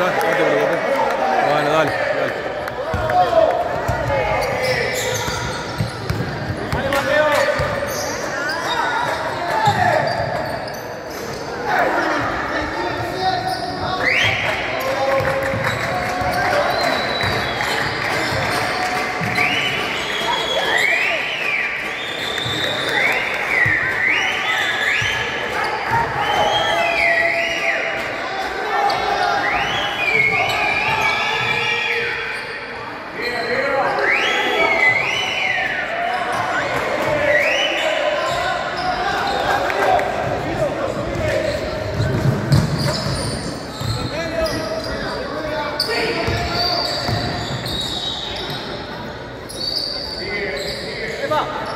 المساك وقدم للوطن وأنا ذلك. 了。